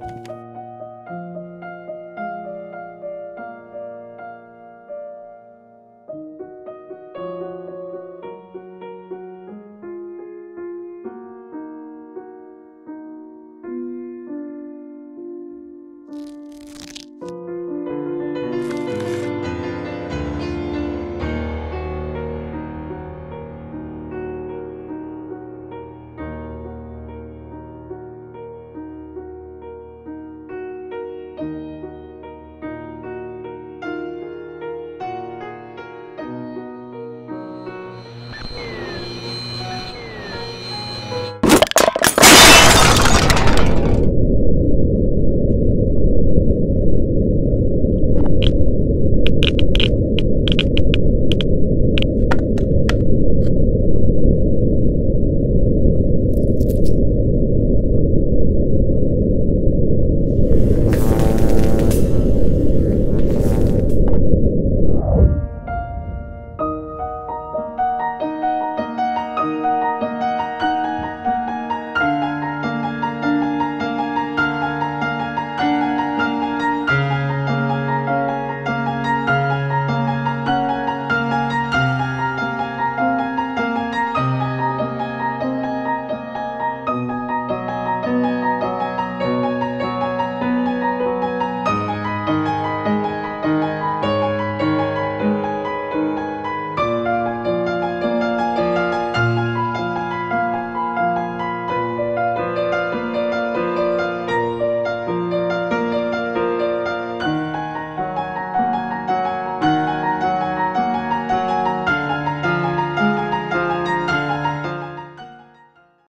you